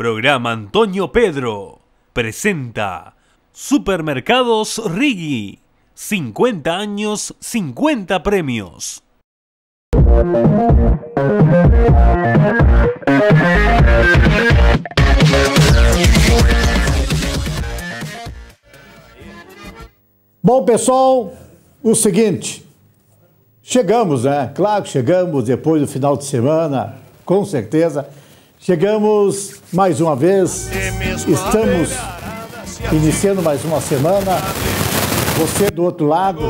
Programa Antonio Pedro. Presenta Supermercados Rigi. 50 años, 50 premios. Bom, pessoal, o seguinte. Chegamos, né? Claro que chegamos depois do final de semana, com certeza. Chegamos mais uma vez. Estamos iniciando mais uma semana. Você do outro lado,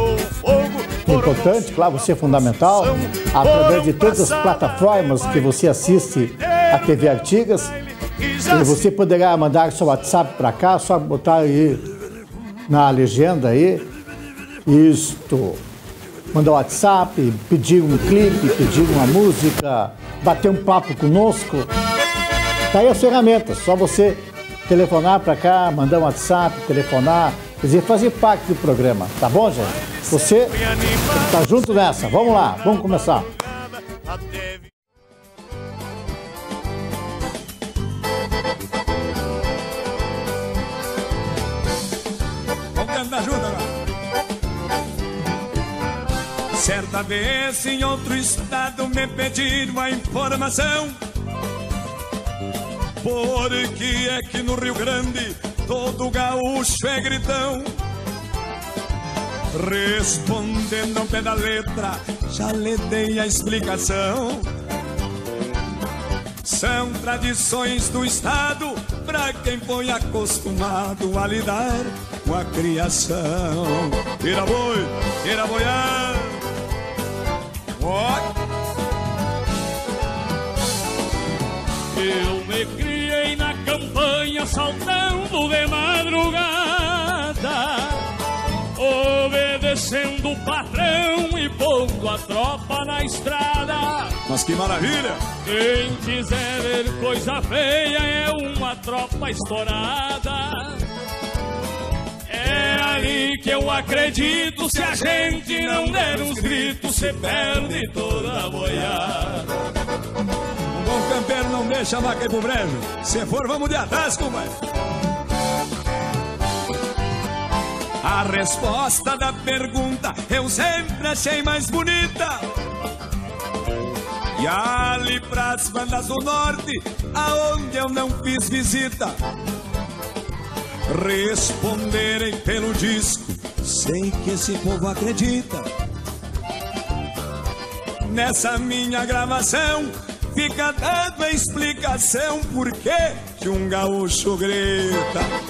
importante, claro, você é fundamental. Através de todas as plataformas que você assiste a TV Artigas, você poderá mandar seu WhatsApp para cá, só botar aí na legenda aí. Isto. Mandar WhatsApp, pedir um clipe, pedir uma música, bater um papo conosco. Tá aí as ferramentas, só você telefonar para cá, mandar um WhatsApp, telefonar, quer dizer, fazer parte do programa, tá bom, gente? Você tá junto nessa, vamos lá, vamos começar. Certa vez em outro estado me pediram a informação. Por que é que no Rio Grande todo gaúcho é gritão? Respondendo ao pé da letra, já lhe dei a explicação. São tradições do Estado pra quem foi acostumado a lidar com a criação. Tira boi, tira boiar. Ó, Eu me campanha saltando de madrugada, obedecendo o patrão e pondo a tropa na estrada. Mas que maravilha! Quem quiser ver coisa feia é uma tropa estourada. É ali que eu acredito, se a gente não der uns gritos, se perde toda a boiada. Bom campeiro não deixa a vaca ir pro brejo. Se for, vamos de atrás, compadre. A resposta da pergunta eu sempre achei mais bonita. E ali pras bandas do norte, aonde eu não fiz visita, responderem pelo disco, sei que esse povo acredita. Nessa minha gravação fica dando explicação por que um gaúcho grita.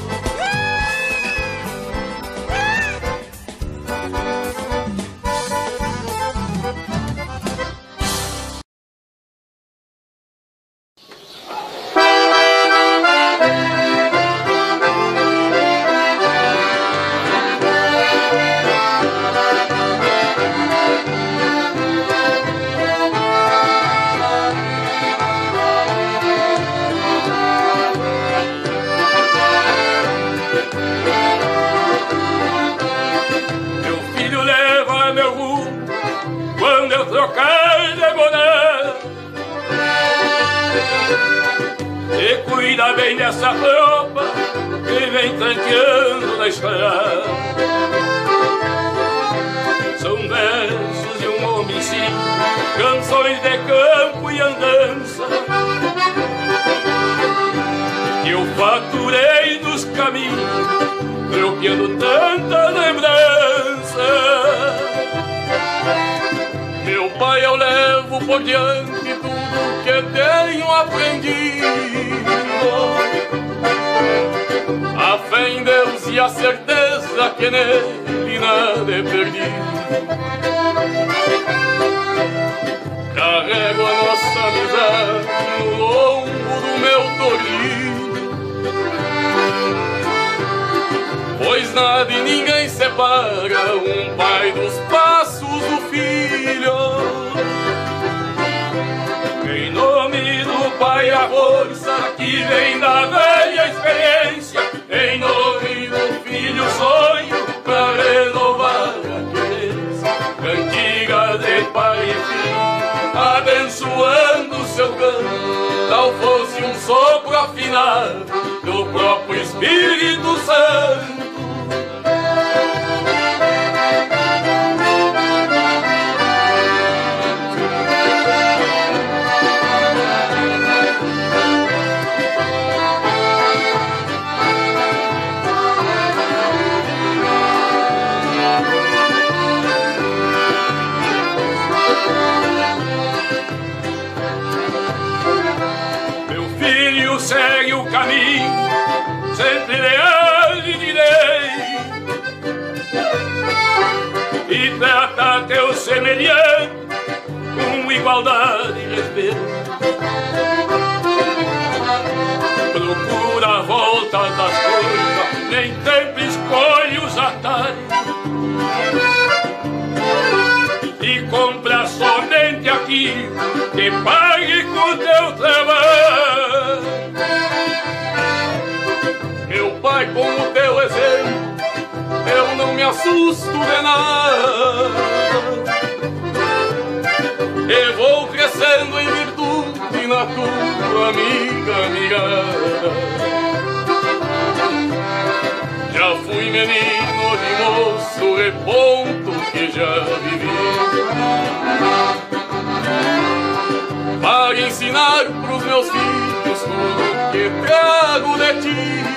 Eu levo por diante tudo que tenho aprendido. A fé em Deus e a certeza que nele nada é perdido. Carrego a nossa amizade no lombo do meu torino. Pois nada e ninguém separa um pai dos passos do filho. A força que vem da velha experiência. Em nome do filho sonho pra renovar a querência. Cantiga de pai e filho, abençoando seu canto. Tal fosse um sopro afinado do próprio Espírito Santo. Sempre leal e direito e trata teu semelhante com igualdade e respeito. Procura a volta das coisas, nem sempre escolhe os atalhos. E compra somente aquilo que pague assusto de nada. E vou crescendo em virtude na tua amiga mirada. Já fui menino de moço e ponto que já vivi. Para ensinar pros meus filhos tudo que trago de ti.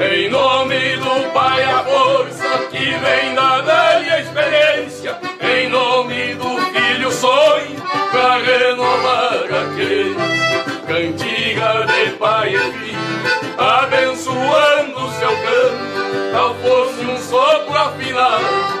Em nome do Pai, a força que vem da velha experiência. Em nome do Filho, sonho para renovar a crença. Cantiga de Pai e Filho, abençoando seu canto. Tal fosse um sopro afinado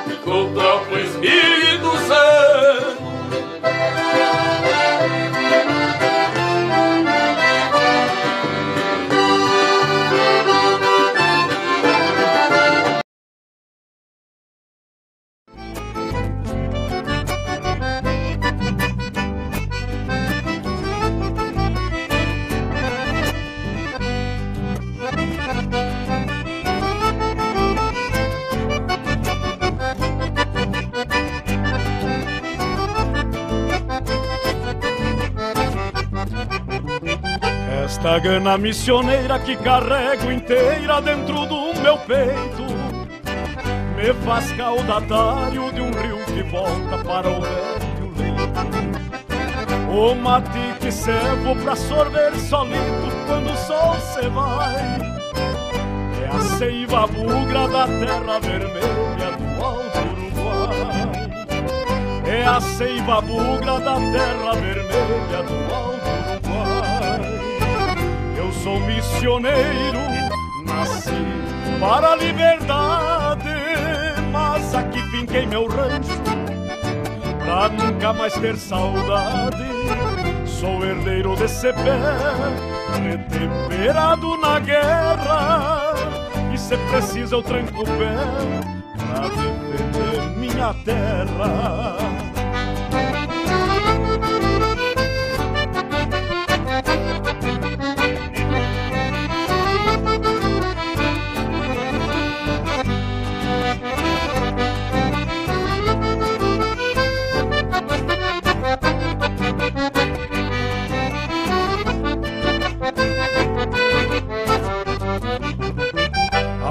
Gana missioneira que carrego inteira dentro do meu peito. Me faz caudatário de um rio que volta para o velho leito O mate que servo pra sorver solito quando o sol se vai. É a seiva bugra da terra vermelha do alto Uruguai. É a seiva bugra da terra vermelha do alto sou missioneiro, nasci para a liberdade, mas aqui finquei meu rancho pra nunca mais ter saudade. Sou herdeiro desse pé, retemperado na guerra, e se precisa eu tranco o pé pra defender minha terra.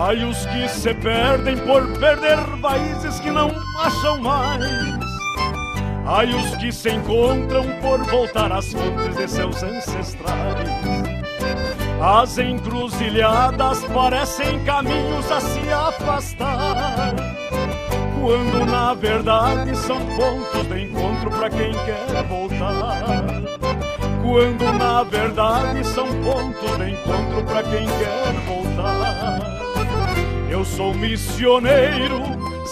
Ai, os que se perdem por perder países que não acham mais. Ai, os que se encontram por voltar às fontes de seus ancestrais. As encruzilhadas parecem caminhos a se afastar. Quando na verdade são pontos de encontro para quem quer voltar. Quando na verdade são pontos de encontro para quem quer voltar. Eu sou missioneiro,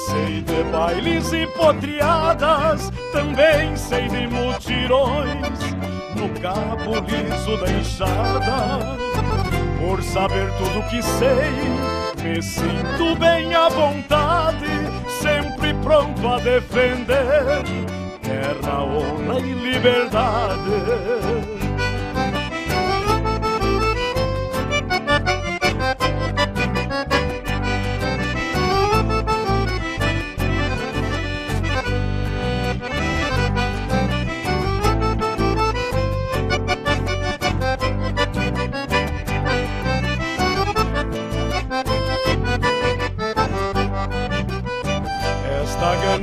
sei de bailes e potriadas, também sei de mutirões no cabo liso da enxada. Por saber tudo que sei, me sinto bem à vontade, sempre pronto a defender terra, honra e liberdade.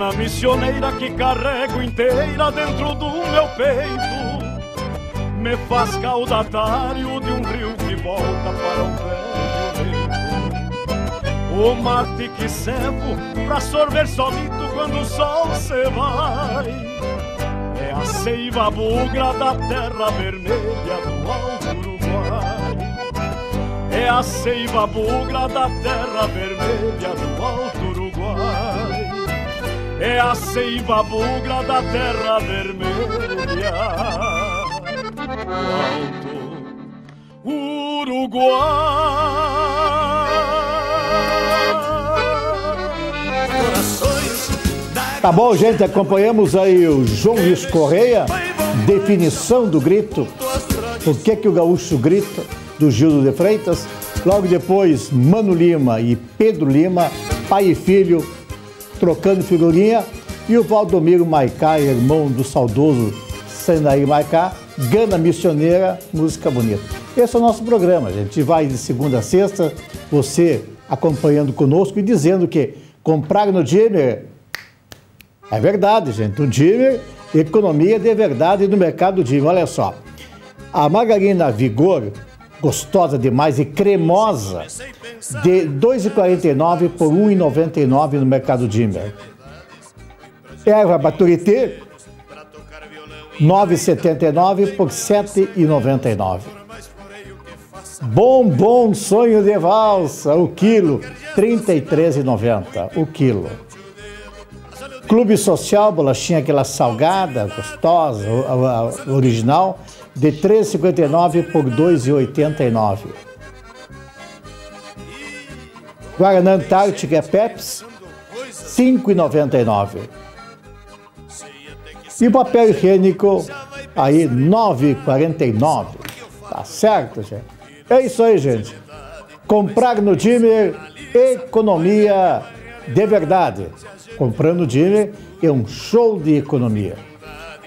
Pena missioneira que carrego inteira dentro do meu peito. Me faz caudatário de um rio que volta para o velho O mate que servo pra sorver solito quando o sol se vai. É a seiva bugra da terra vermelha do alto Uruguai. É a seiva bugra da terra vermelha do alto É a seiva bugra da terra vermelha. Do alto Uruguai. Tá bom, gente, acompanhamos aí o João Luiz Correia, definição do grito, o que que o gaúcho grita, do Gildo de Freitas. Logo depois, Mano Lima e Pedro Lima, pai e filho, trocando figurinha. E o Valdomiro Maicá, irmão do saudoso Sanaí Maicá, Gana Missioneira, música bonita. Esse é o nosso programa, a gente vai de segunda a sexta, você acompanhando conosco e dizendo que comprar no Dimmer é verdade, gente. O Dimmer, economia de verdade no mercado Dimmer. Olha só, a margarina Vigor, gostosa demais e cremosa, de R$ 2,49 por R$ 1,99 no mercado Dimmer. Erva Baturité, 9,79 por 7,99. Bombom Sonho de Valsa, o quilo, R$ 33,90 o quilo. Clube Social, bolachinha aquela salgada, gostosa, original, de R$ 3,59 por R$ 2,89. Guaraná Antártica Peps, R$ 5,99. E papel higiênico, aí, R$ 9,49. Tá certo, gente? É isso aí, gente. Comprar no Dimmer, economia de verdade. Comprando no Dimmer é um show de economia.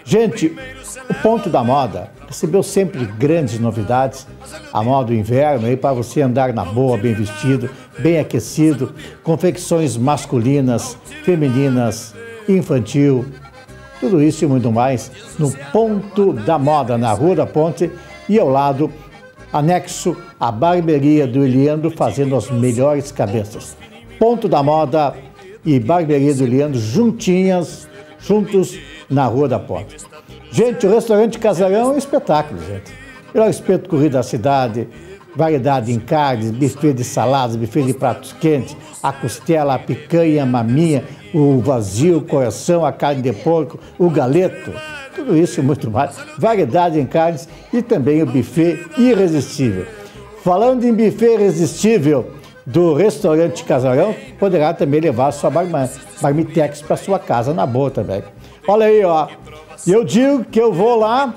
Gente, o ponto da moda recebeu sempre grandes novidades. A moda do inverno aí para você andar na boa, bem vestido, bem aquecido, confecções masculinas, femininas, infantil, tudo isso e muito mais no Ponto da Moda, na Rua da Ponte e ao lado, anexo à barbearia do Eliandro, fazendo as melhores cabeças. Ponto da Moda e Barbearia do Eliandro, juntinhas, juntos na Rua da Ponte. Gente, o restaurante Casarão é um espetáculo, gente. Melhor espeto corrido da cidade, variedade em carnes, buffet de saladas, buffet de pratos quentes, a costela, a picanha, a maminha, o vazio, o coração, a carne de porco, o galeto, tudo isso e muito mais. Variedade em carnes e também o buffet irresistível. Falando em buffet irresistível do restaurante Casarão, poderá também levar sua marmitex para sua casa na boa também. Olha aí, ó. Eu digo que eu vou lá,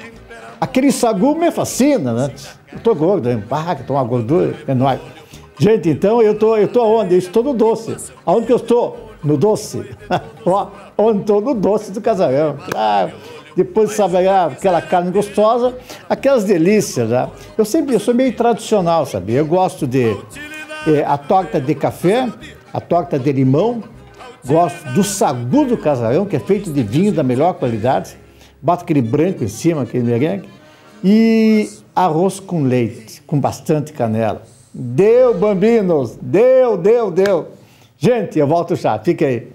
aquele sagu me fascina, né? Eu tô gordo? Ah, tô uma gordura enorme. Gente, então eu tô, eu tô onde? Eu estou no doce. Aonde que eu estou? No doce. Ó, onde estou? No doce do casarão. Ah, depois de saborear aquela carne gostosa, aquelas delícias, né? Eu sempre eu sou meio tradicional, sabe? Eu gosto de eh, a torta de café, a torta de limão, gosto do sagu do casarão, que é feito de vinho da melhor qualidade, bato aquele branco em cima, aquele merengue, e arroz com leite, com bastante canela. Deu, bambinos! Deu, deu, deu! Gente, eu volto já, fica aí.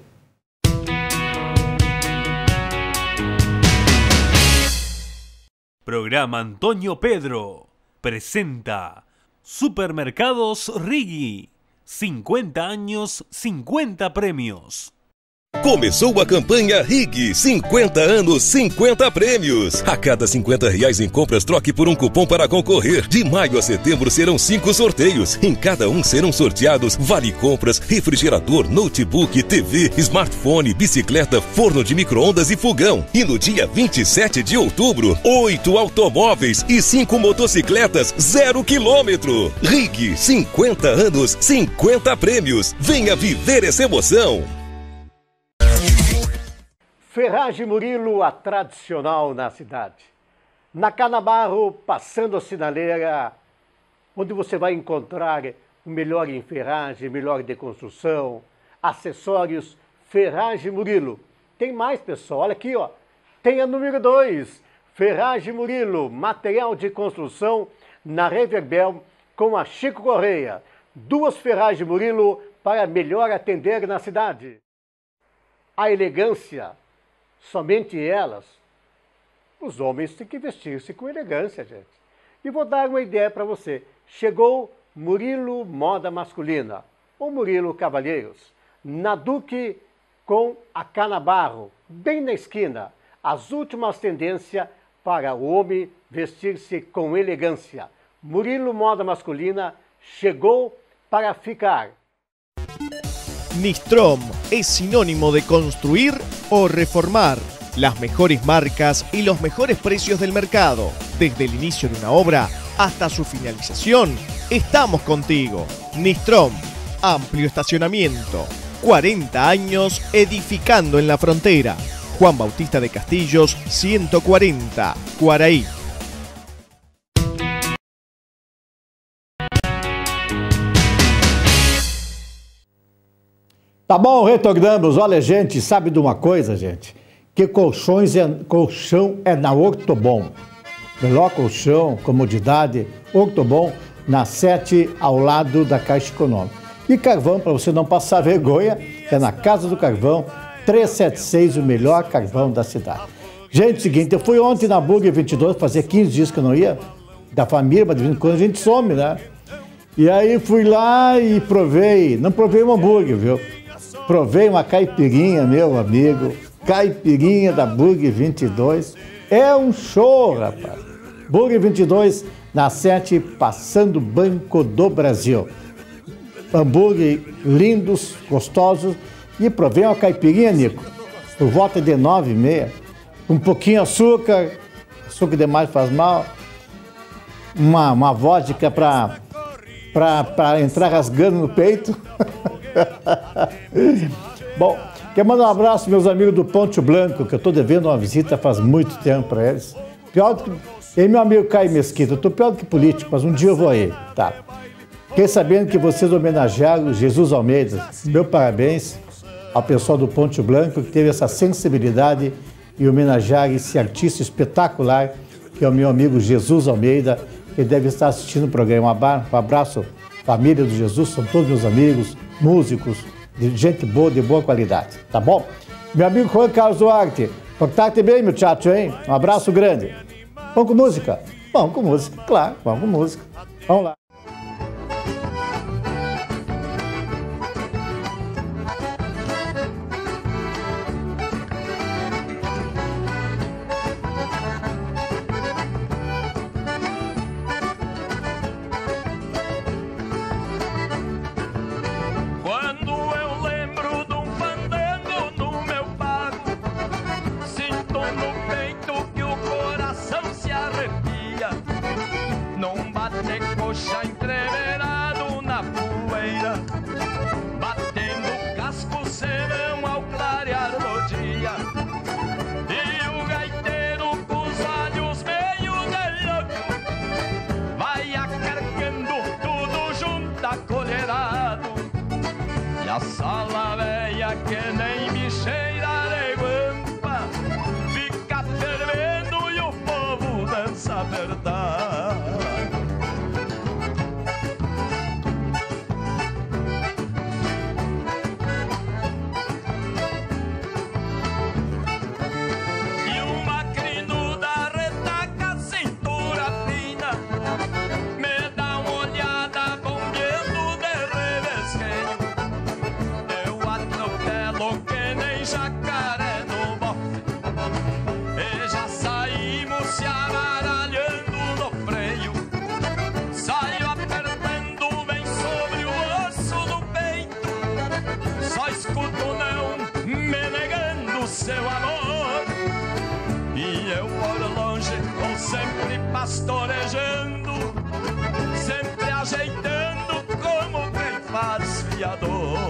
Programa Antonio Pedro presenta Supermercados Rigi. 50 años, 50 premios. Começou a campanha RIG 50 anos, 50 prêmios. A cada 50 reais em compras, troque por um cupom para concorrer. De maio a setembro serão cinco sorteios. Em cada um serão sorteados vale compras, refrigerador, notebook, TV, smartphone, bicicleta, forno de micro-ondas e fogão. E no dia 27 de outubro, oito automóveis e cinco motocicletas zero quilômetro. RIG 50 anos, 50 prêmios. Venha viver essa emoção. Ferragem Murilo, a tradicional na cidade. Na Canabarro, passando a sinaleira, onde você vai encontrar o melhor em ferragem, melhor de construção, acessórios, Ferragem Murilo. tem mais, pessoal. Olha aqui, ó. Tem a número 2, Ferragem Murilo, material de construção na Reverbel com a Chico Correia. Duas Ferragem Murilo para melhor atender na cidade. A elegância, somente elas. Os homens têm que vestir-se com elegância, gente. E vou dar uma ideia para você. Chegou Murilo Moda Masculina, ou Murilo Cavalheiros, na Duque com a Canabarro, bem na esquina. As últimas tendências para o homem vestir-se com elegância. Murilo Moda Masculina chegou para ficar. Nistrom es sinónimo de construir o reformar. Las mejores marcas y los mejores precios del mercado. Desde el inicio de una obra hasta su finalización, estamos contigo. Nistrom, amplio estacionamiento. 40 años edificando en la frontera. Juan Bautista de Castillos, 140, Cuaraí. Tá bom, retornamos. Olha, gente, sabe de uma coisa, gente? Que colchões é, colchão é na Ortobon. Melhor colchão, comodidade, Ortobon, na 7, ao lado da Caixa Econômica. E carvão, para você não passar vergonha, é na Casa do Carvão, 376, o melhor carvão da cidade. Gente, seguinte, eu fui ontem na Burger 22, fazia 15 dias que eu não ia, da família, mas de vez em quando a gente some, né? E aí fui lá e provei, não provei um hambúrguer, viu? Provei uma caipirinha, meu amigo, caipirinha da Burger 22. É um show, rapaz. Burger 22, na 7, passando Banco do Brasil. Hambúrguer lindos, gostosos. E provei uma caipirinha, Nico, por volta de 9 e meia. Um pouquinho de açúcar, açúcar demais faz mal. Uma, uma vodka para entrar rasgando no peito. Bom, quero mandar um abraço meus amigos do Ponte Blanco, que eu estou devendo uma visita faz muito tempo para eles. Pior do que. E meu amigo Caio Mesquita, eu estou pior do que político, mas um dia eu vou aí, tá? Fiquei sabendo que vocês homenagearam Jesus Almeida. Meu parabéns ao pessoal do Ponte Blanco que teve essa sensibilidade e homenagear esse artista espetacular que é o meu amigo Jesus Almeida, que deve estar assistindo o programa. Um abraço, família do Jesus, são todos meus amigos, músicos, de gente boa, de boa qualidade, tá bom? Meu amigo Juan Carlos Duarte, portate bem, muchacho, hein? Um abraço grande. Vamos com música? Vamos com música, claro, vamos com música. Vamos lá. Jacaré no bofe E já saímos se amaralhando no freio. Saio apertando bem sobre o osso do peito. Só escuto não me negando seu amor. E eu por longe vou sempre pastorejando. Sempre ajeitando como quem faz fiador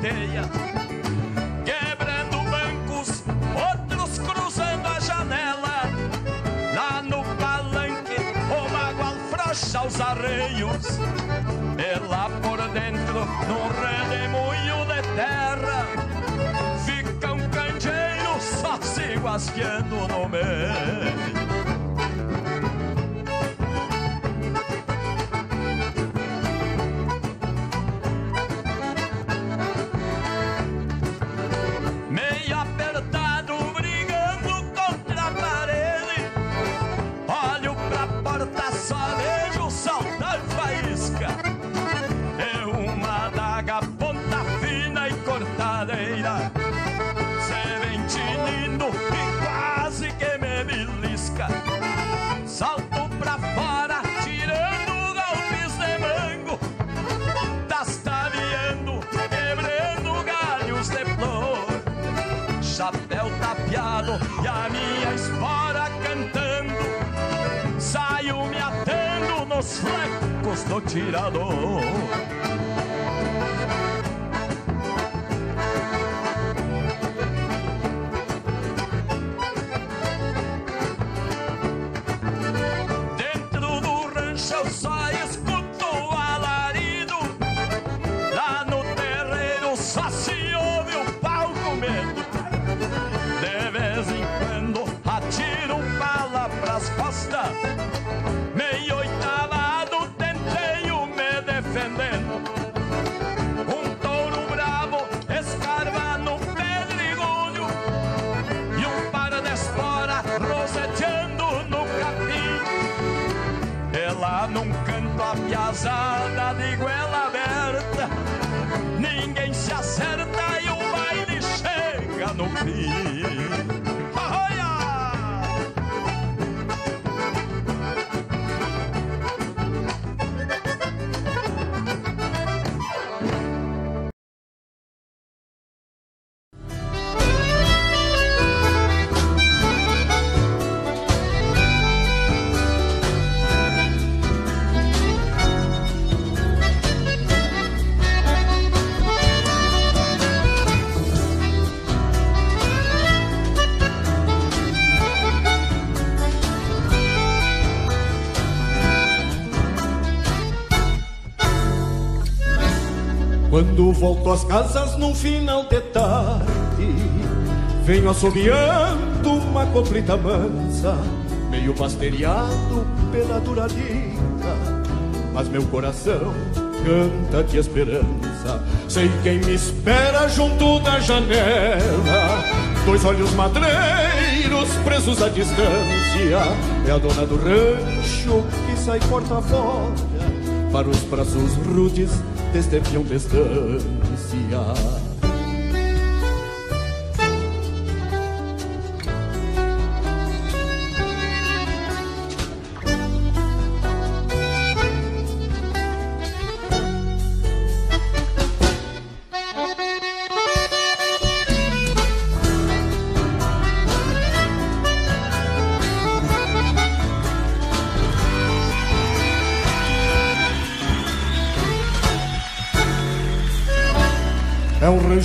teia, quebrando bancos, outros cruzando a janela. Lá no palanque, o bagual frouxa os arreios, e lá por dentro, num redemoinho de terra, fica um candeeiro só se guasqueando no meio flecos do tirador. Dentro a piazada de goela volto às casas num final de tarde, venho assobiando uma coplita mansa, meio pastereado pela dura lida. Mas meu coração canta de esperança, sei quem me espera junto da janela. Dois olhos madreiros presos à distância, é a dona do rancho que sai porta fora para os braços rudes deste peão de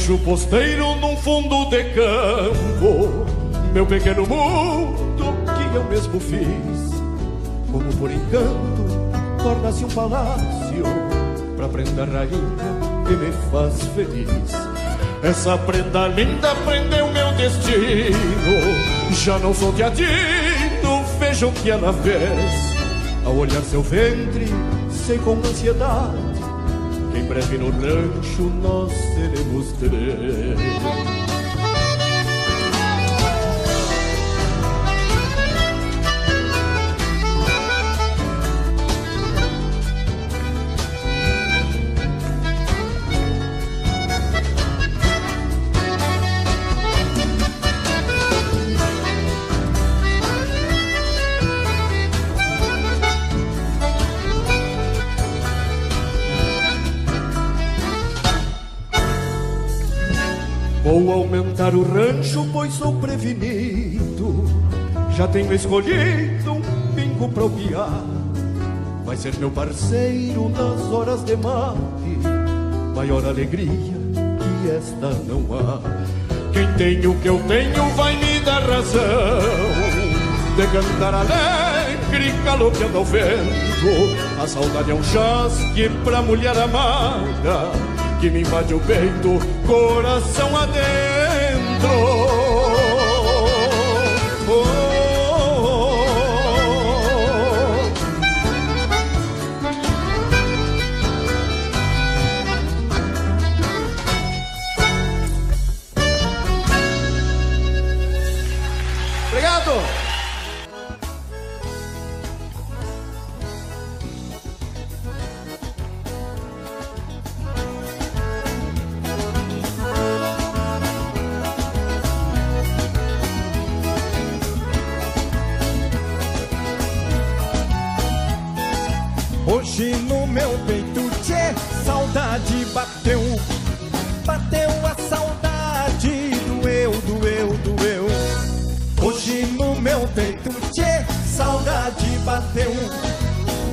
rancho posteiro num fundo de campo. Meu pequeno mundo que eu mesmo fiz. Como por encanto torna-se um palácio Pra prenda rainha que me faz feliz. Essa prenda linda prendeu meu destino. Já não sou teatino, vejam o que ela fez. Ao olhar seu ventre, sei com ansiedade breve no rancho nós seremos três. Vou aumentar o rancho, pois sou prevenido. Já tenho escolhido um pingo pra piar. Vai ser meu parceiro nas horas de mate. Maior alegria esta não há. Quem tem o que eu tenho vai me dar razão de cantar alegre, galopeando ao vento. A saudade é um chasque pra mulher amada que me invade o peito, coração adentro. Bateu. Bateu a saudade, doeu, doeu, doeu. Hoje no meu peito, tchê, saudade bateu.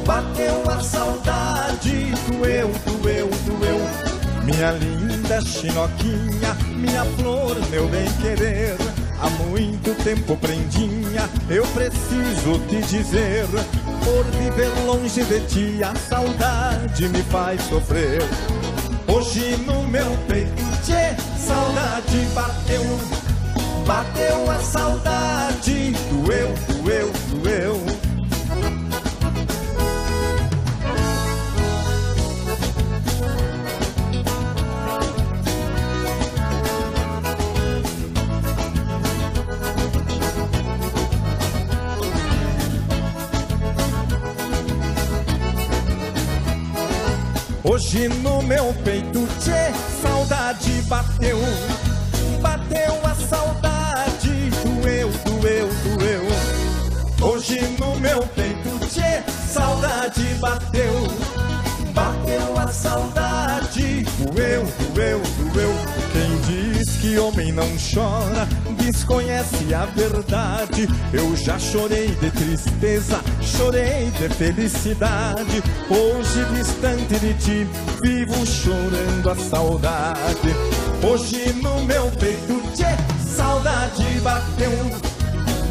Bateu a saudade, doeu, doeu, doeu. Minha linda chinoquinha, minha flor, meu bem-querer. Há muito tempo prendinha, eu preciso te dizer. Por viver longe de ti, a saudade me faz sofrer. Hoje no meu peito, tchê, saudade bateu. Bateu a saudade, doeu, doeu, doeu. Hoje no meu peito, tchê, saudade bateu. Bateu a saudade, doeu, doeu, doeu. Hoje no meu peito, tchê, saudade bateu. Bateu a saudade, doeu, doeu, doeu. Que homem não chora, desconhece a verdade. Eu já chorei de tristeza, chorei de felicidade. Hoje, distante de ti, vivo chorando a saudade. Hoje no meu peito, tchê, saudade bateu.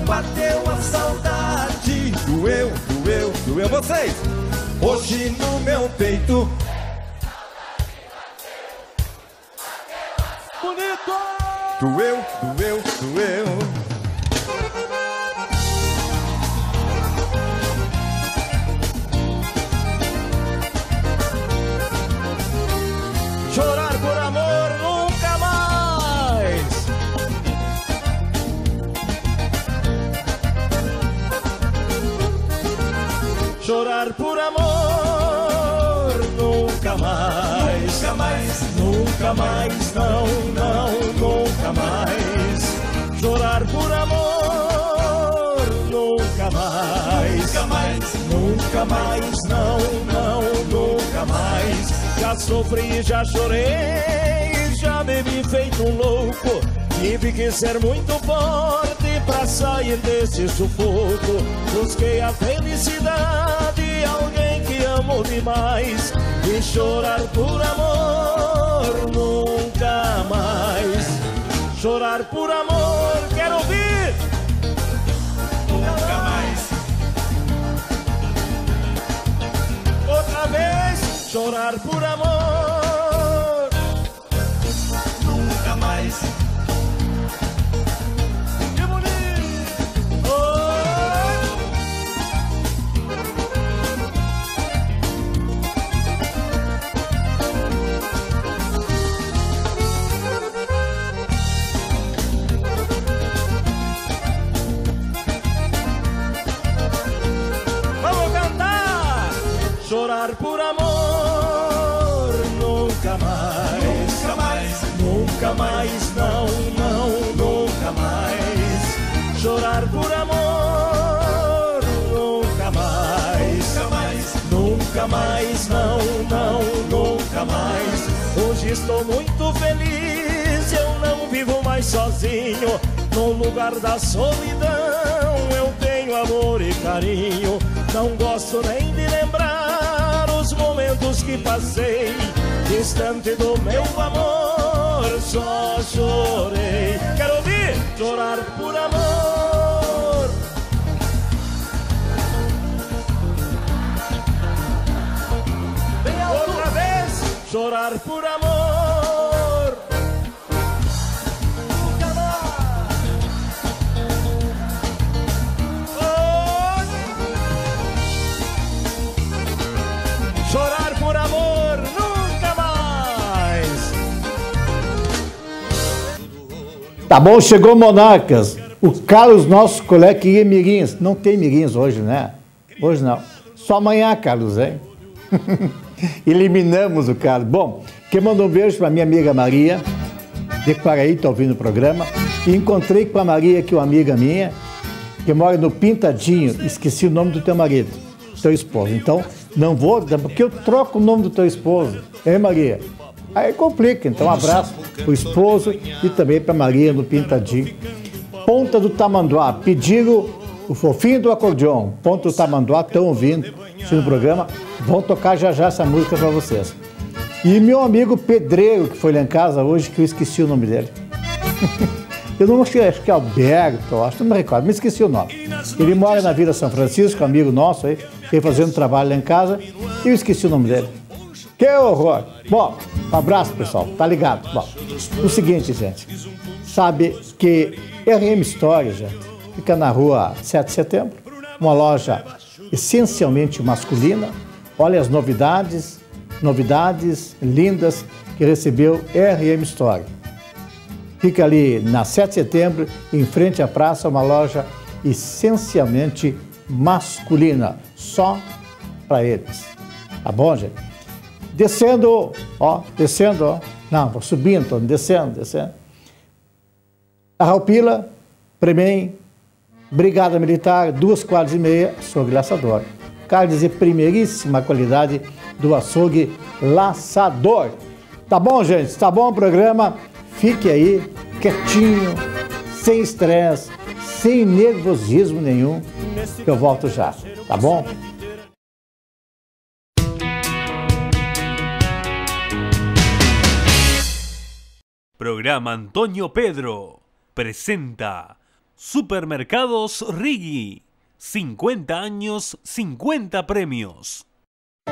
Bateu a saudade, doeu, doeu, doeu. Vocês, hoje no meu peito. Doeu, doeu, doeu. Chorar por amor nunca mais. Chorar por amor Nunca mais, não, não, nunca mais. Chorar por amor nunca mais. Nunca mais. Nunca mais, não, não, nunca mais. Já sofri, já chorei, já bebi feito um louco. Tive que ser muito forte pra sair desse sufoco. Busquei a felicidade, alguém que amo demais. E chorar por amor nunca mais. Chorar por amor, quero ouvir. Nunca mais. Outra vez, chorar por amor. Por amor nunca mais. Nunca mais. Nunca mais, não, não, nunca mais. Chorar por amor nunca mais. Nunca mais. Nunca mais, não, não, nunca mais. Hoje estou muito feliz, eu não vivo mais sozinho. No lugar da solidão eu tenho amor e carinho. Não gosto nem de lembrar momentos que passei distante do meu amor, só chorei. Quero ouvir chorar por amor. Outra vez, chorar por amor. Tá bom, chegou Monarcas. O Carlos, nosso colega, queria mirins. Não tem mirins hoje, né? Hoje não. Só amanhã, Carlos, hein? Eliminamos o Carlos. Bom, quem mandou um beijo para minha amiga Maria, de Quaraí, está ouvindo o programa. E encontrei com a Maria, que é uma amiga minha, que mora no Pintadinho. Esqueci o nome do teu marido, teu esposo. Então, não vou, porque eu troco o nome do teu esposo. Hein, Maria? Aí complica. Então, um abraço para o esposo e também para Maria no Pintadinho. Ponta do Tamanduá. Pediram o fofinho do acordeon. Ponta do Tamanduá, estão ouvindo no programa. Vão tocar já já essa música para vocês. E meu amigo Pedreiro, que foi lá em casa hoje, que eu esqueci o nome dele. eu não sei, acho que é Alberto, acho, não me recordo, me esqueci o nome. Ele mora na Vila São Francisco, amigo nosso aí, veio fazendo trabalho lá em casa, e eu esqueci o nome dele. Que horror! Bom, um abraço, pessoal. Tá ligado? Bom, o seguinte, gente. Sabe que RM Story, gente, fica na rua 7 de setembro, uma loja essencialmente masculina. Olha as novidades, novidades lindas que recebeu RM Story. Fica ali na 7 de setembro, em frente à praça, uma loja essencialmente masculina, só para eles. Tá bom, gente? Descendo, ó, descendo, ó. Não, vou subindo, tô descendo, descendo. A Raupila, Premem, Brigada Militar, duas quadras e meia, açougue laçador. Carnes de primeiríssima qualidade do açougue laçador. Tá bom, gente? Tá bom o programa? Fique aí, quietinho, sem estresse, sem nervosismo nenhum, que eu volto já. Tá bom? Programa Antonio Pedro presenta Supermercados Rigi. 50 años, 50 premios.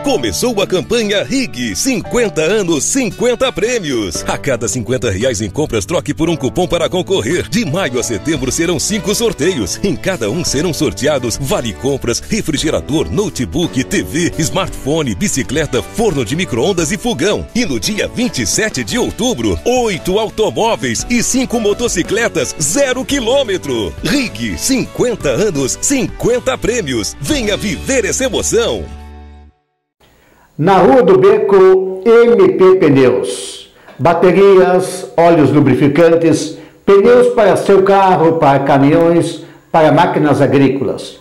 Começou a campanha RIG 50 anos, 50 prêmios. A cada 50 reais em compras, troque por um cupom para concorrer. De maio a setembro serão cinco sorteios. Em cada um serão sorteados vale compras, refrigerador, notebook, TV, smartphone, bicicleta, forno de micro-ondas e fogão. E no dia 27 de outubro, oito automóveis e cinco motocicletas zero quilômetro. RIG 50 anos, 50 prêmios. Venha viver essa emoção. Na Rua do Beco, MP Pneus. Baterias, óleos lubrificantes, pneus para seu carro, para caminhões, para máquinas agrícolas.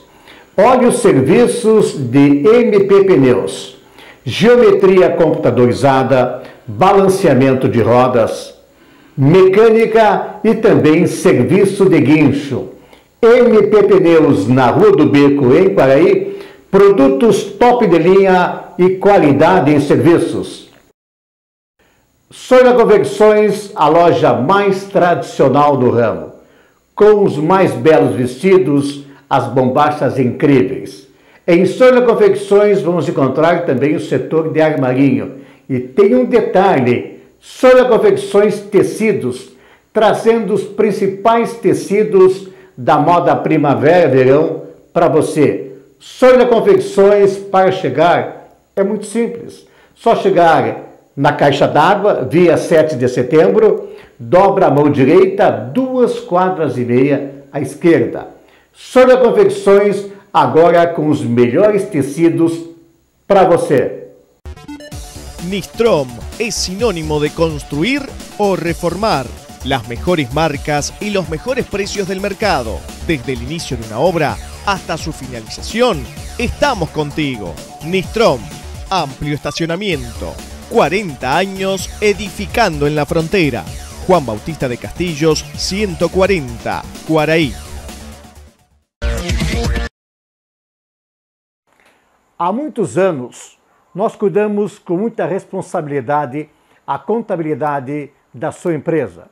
Óleos serviços de MP Pneus. Geometria computadorizada, balanceamento de rodas, mecânica e também serviço de guincho. MP Pneus na Rua do Beco, em Quaraí, produtos top de linha e qualidade em serviços. Soira Convecções, a loja mais tradicional do ramo, com os mais belos vestidos, as bombachas incríveis. Em Soira Confecções vamos encontrar também o setor de armarinho. E tem um detalhe, Soira Confecções Tecidos, trazendo os principais tecidos da moda primavera-verão para você. Soira Confecções para chegar é muito simples. Só chegar na caixa d'água, via 7 de setembro, dobra a mão direita, duas quadras e meia à esquerda. Soira Confecções, agora com os melhores tecidos para você. Nistrom es sinónimo de construir o reformar. Las mejores marcas y los mejores precios del mercado. Desde el inicio de una obra hasta su finalización, estamos contigo. Nistrom, amplio estacionamiento. 40 años edificando en la frontera. Juan Bautista de Castillos, 140, Cuaraí. Há muitos anos, Nós cuidamos com muita responsabilidade a contabilidade da sua empresa,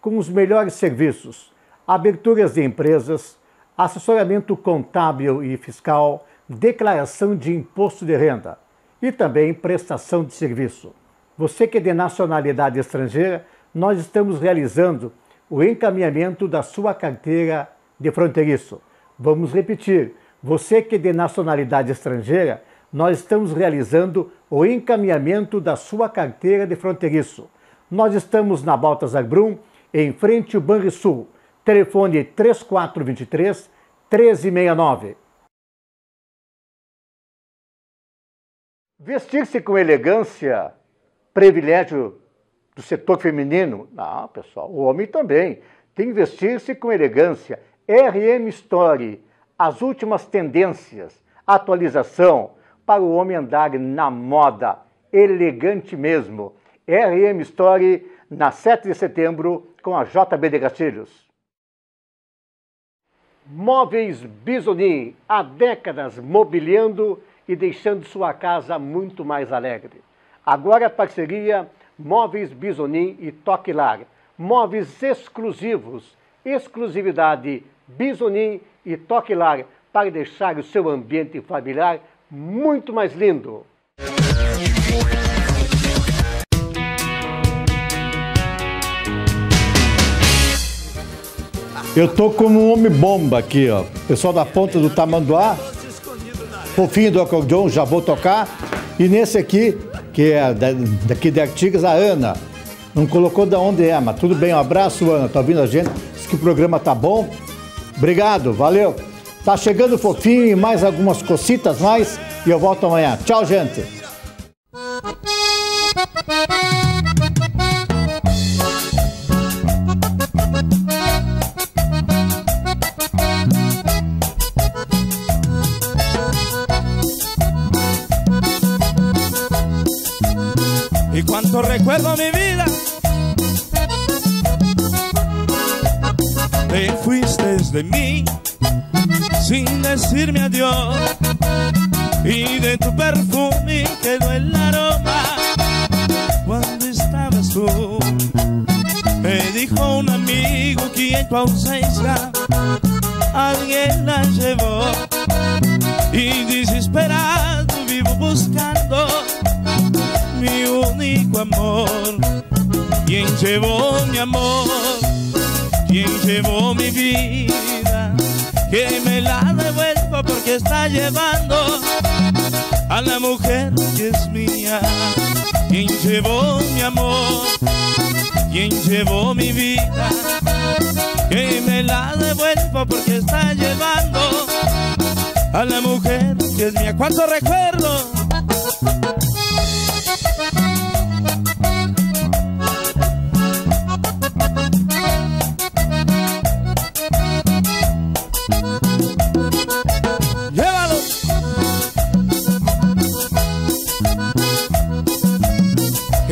com os melhores serviços, aberturas de empresas, assessoramento contábil e fiscal, declaração de imposto de renda e também prestação de serviço. Você que é de nacionalidade estrangeira, nós estamos realizando o encaminhamento da sua carteira de fronteiriço. Vamos repetir. Você que é de nacionalidade estrangeira, nós estamos realizando o encaminhamento da sua carteira de fronteiriço. Nós estamos na Baltasar Brum, em frente ao Banrisul. Telefone 3423 1369. Vestir-se com elegância, privilégio do setor feminino? Não, pessoal, o homem também. Tem que vestir-se com elegância. RM Story, as últimas tendências, atualização para o homem andar na moda, elegante mesmo. RM Story, na 7 de setembro, com a JB de Castilhos. Móveis Bisoni, há décadas mobiliando e deixando sua casa muito mais alegre. Agora a parceria Móveis Bisoni e Toque Lar. Móveis exclusivos, exclusividade Bisoni e Toque Lar para deixar o seu ambiente familiar muito mais lindo. Eu tô como um homem bomba aqui, ó. Pessoal da ponta do Tamanduá, fofinho do acordeon, já vou tocar. E nesse aqui, que é daqui de Artigas, a Ana. Não colocou de onde é, mas tudo bem. Um abraço, Ana. Tá ouvindo a gente? Diz que o programa tá bom. Obrigado, valeu. Tá chegando fofinho e mais algumas cocitas mais. E eu volto amanhã. Tchau, gente. Cuánto recuerdo mi vida. Te fuiste de mí sin decirme adiós. Y de tu perfume quedó el aroma. Cuando estabas tú. Me dijo un amigo que en tu ausencia alguien la llevó. Y desesperado vivo buscando mi único amor. ¿Quién llevó mi amor? ¿Quién llevó mi vida? Que me la devuelva porque está llevando a la mujer que es mía. ¿Quién llevó mi amor? ¿Quién llevó mi vida? Que me la devuelva porque está llevando a la mujer que es mía. ¿Cuánto recuerdo?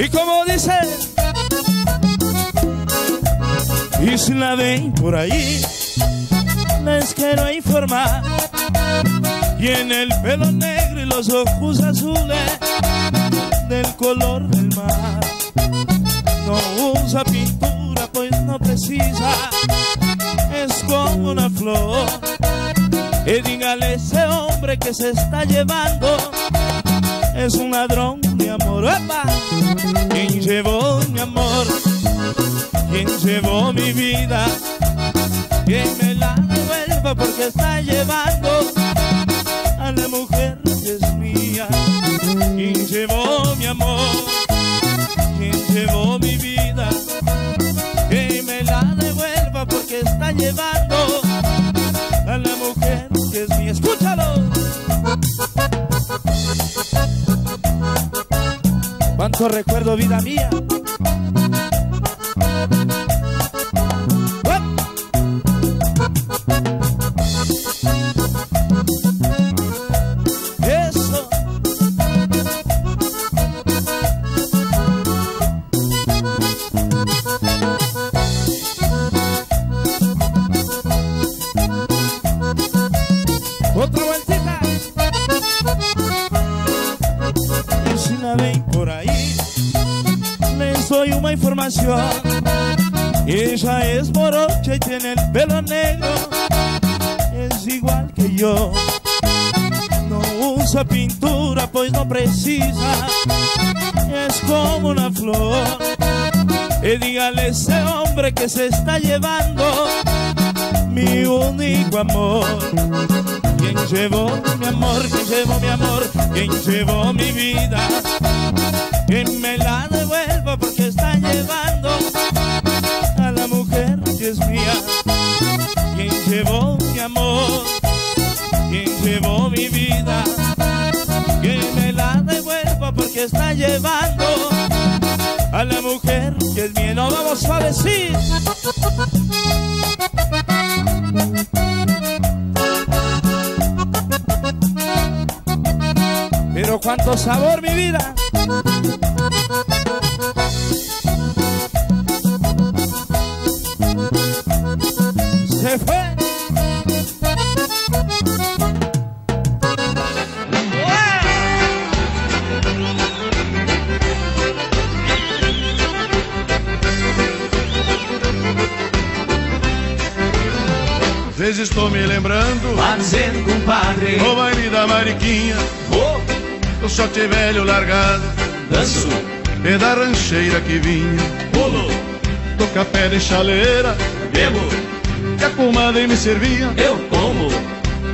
Y como dice, y si la ven por ahí, les quiero informar. En el pelo negro y los ojos azules del color del mar. No usa pintura pues no precisa, es como una flor. Y dígale a ese hombre que se está llevando, es un ladrón de amor. ¡Epa! ¿Quién llevó mi amor? ¿Quién llevó mi vida? Que me la devuelva porque está llevando a la mujer que es mía. ¿Quién llevó mi amor? ¿Quién llevó mi vida? Que me la devuelva porque está llevando Cuánto recuerdo, vida mía. Eso. Otra información. Ella es morocha y tiene el pelo negro, es igual que yo. No usa pintura pues no precisa, es como una flor. Y dígale a ese hombre que se está llevando mi único amor. Quien llevó mi amor, quien llevó mi amor, quien llevó mi vida. Que me la llevando a la mujer que es mía. Quien llevó mi amor, quien llevó mi vida. Que me la devuelva porque está llevando a la mujer que es mía. No vamos a decir. Pero cuánto sabor mi vida. Às vezes estou me lembrando. Vá dizendo, compadre, O baile da Mariquinha. Vou, O shot velho largado. Danço, E da rancheira que vinha. Pulo, Do café de chaleira. Bebo, Que a comadre me servia eu como.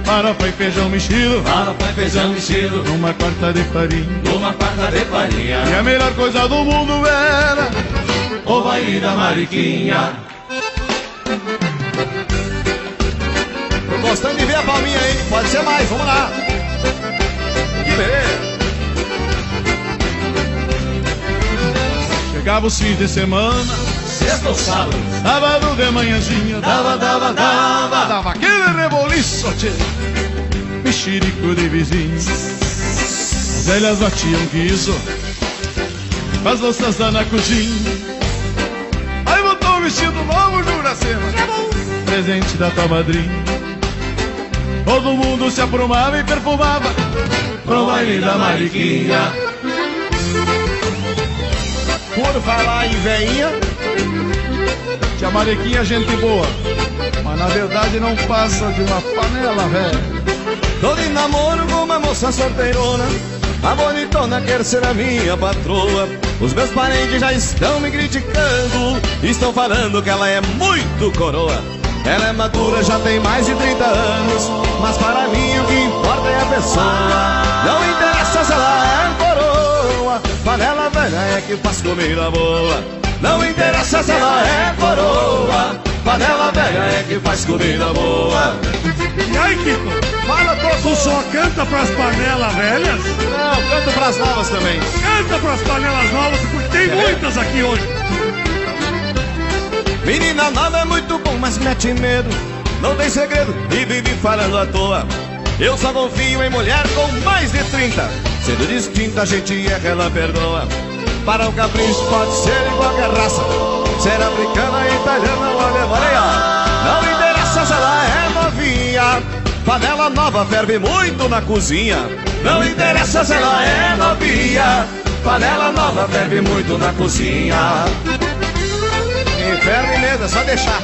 Farofa e feijão mexido Fala põe feijão mexido, Numa quarta de farinha numa quarta de E farinha. a melhor coisa do mundo era O baile da Mariquinha. Tô gostando de ver a palminha aí. Pode ser mais, vamos lá. Que beleza. Chegava os fins de semana Sexta ou sábado, Sábado de manhãzinha dava, dava, dava. Dava aquele reboliço, tchê. Mexerico de vizinho As velhas batiam guiso. As louças lá na cozinha. Aí botou o vestido novo, Juracema Presente da tua madrinha. Todo mundo se aprumava e perfumava. Pro baile da Mariquinha. Por falar em veinha, Tia Mariquinha, gente boa Mas na verdade não passa de uma panela, velho tô de namoro com uma moça solteirona. A bonitona quer ser a minha patroa. Os meus parentes já estão me criticando. Estão falando que ela é muito coroa. Ela é madura, já tem mais de 30 anos. Mas para mim o que importa é a pessoa. Não interessa se ela é coroa. Panela velha é que faz comida boa. Não interessa se ela é coroa. Panela velha é que faz comida boa. E aí, Kiko? Fala, Tu Toco. só canta pras panelas velhas? Não, canto pras novas também. Canta pras panelas novas, porque tem muitas aqui hoje. Menina nova é muito bom, mas mete medo. Não tem segredo e vive falando à toa. Eu só confio em mulher com mais de 30. Sendo distinta, a gente erra, ela perdoa. Para o capricho pode ser em qualquer raça. Ser africana, italiana ou alemã. Não interessa se ela é novinha. Panela nova ferve muito na cozinha. Não interessa se ela é novinha. Panela nova ferve muito na cozinha. Inferno medo, é só deixar.